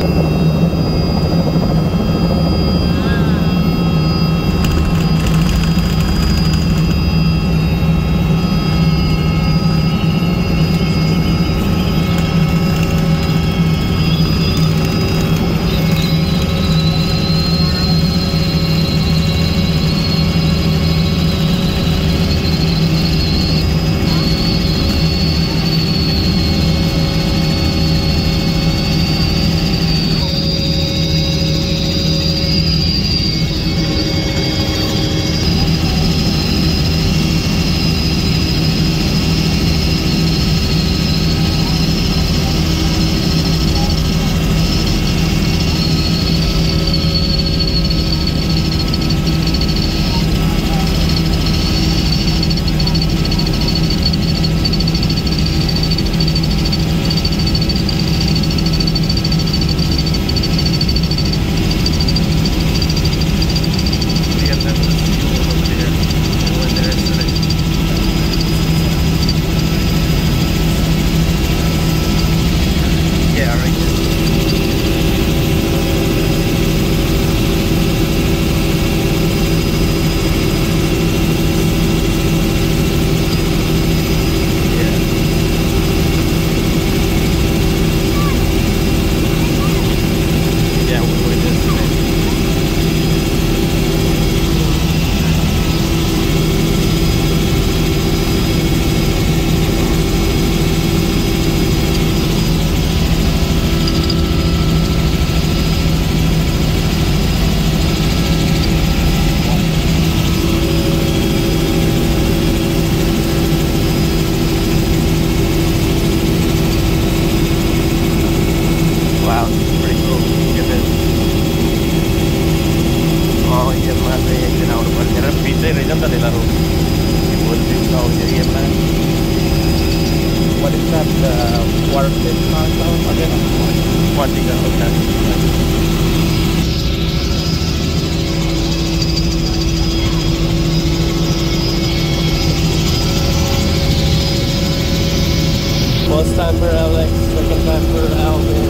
Yeah, random na nilaro. People view now area plan. What is that? The quartet na tawag again? Quartiga, okay. First time for Alex, second time for Alvin.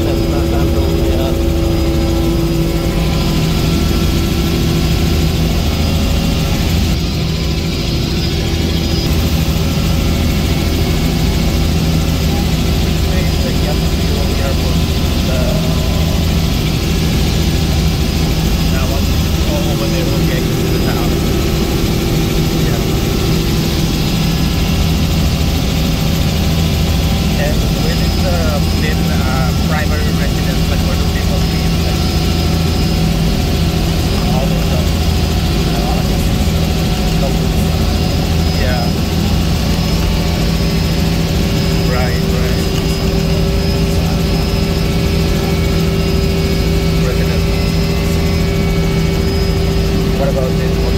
What about this one?